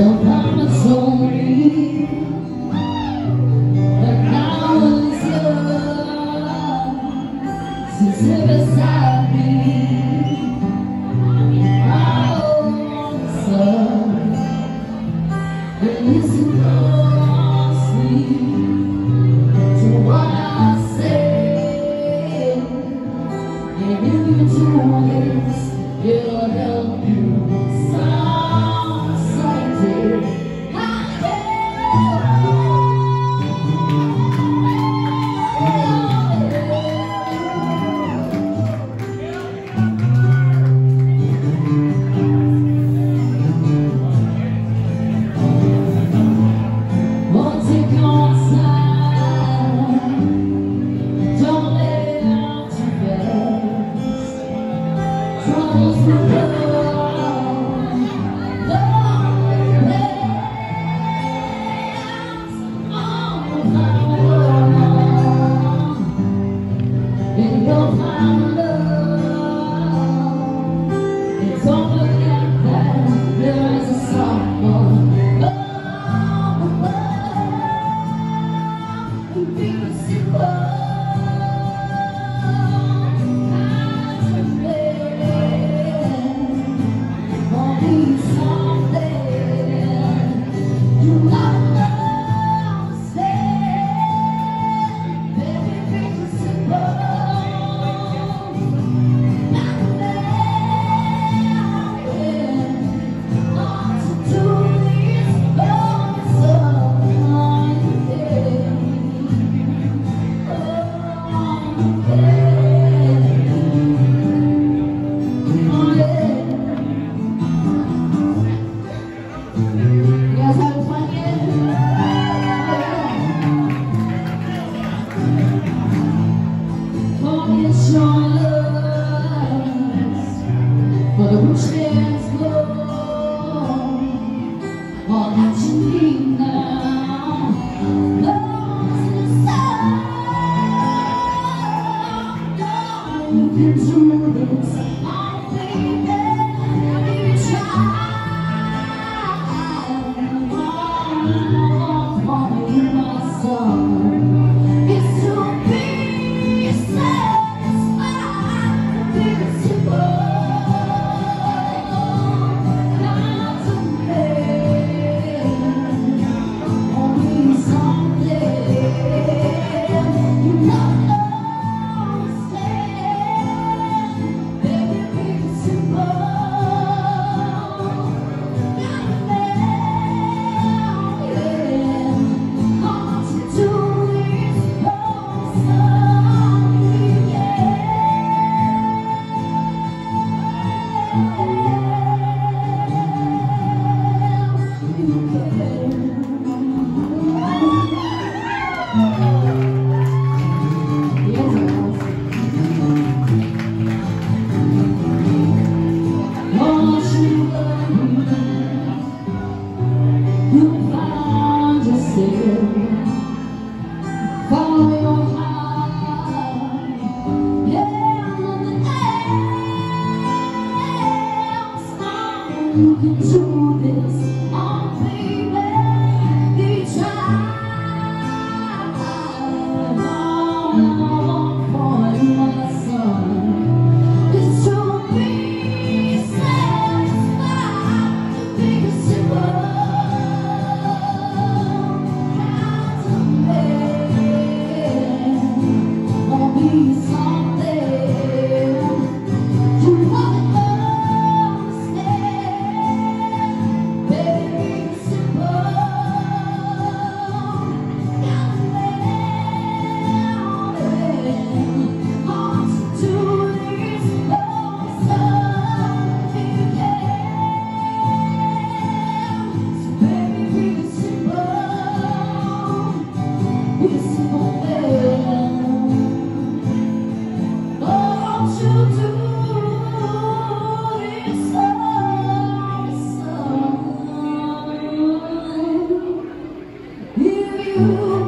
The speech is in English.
León And you'll find love. 원하진 빛나 너는 사랑 Don't song. You found yourself Follow your heart. Yeah, nothing else I You can do this. On paper you.